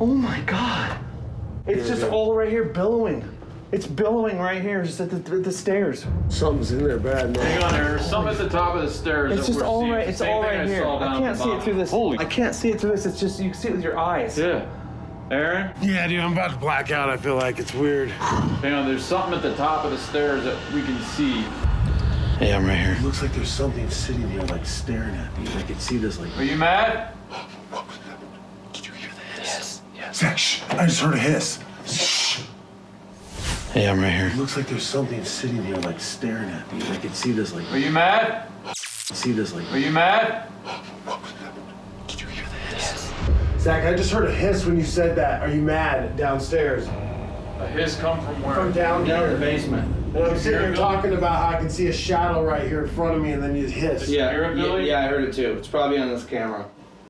Oh my god. It's just all right here billowing. It's billowing right here, just at the, the, the stairs. Something's in there bad, man. Hang man. on, there's something at the top of the stairs It's that just we're all It's Same all here. saw I can't the see it through this. Holy I can't see it through this. It's just you can see it with your eyes. Yeah. Aaron, Yeah, dude, I'm about to black out. I feel like it's weird. hang on, there's something at the top of the stairs that we can see. Hey, I'm right here. It looks like there's something sitting here, like staring at me. I can see this, like. Are you mad? Zak, shh. I just heard a hiss. Shh. Hey, I'm right here. It looks like there's something sitting here, like staring at me. I can see this, like. Are you mad? See this, like. Are you mad? Did you here the hiss? Zak, I just heard a hiss when you said that. Are you mad? Downstairs. A hiss come from where? From down here. basement. And I'm sitting hear here talking about how I can see a shadow right here in front of me, and then you hiss. Yeah, yeah, yeah, I heard it too. It's probably on this camera.